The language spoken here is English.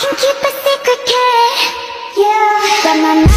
can keep a secret, yeah. But my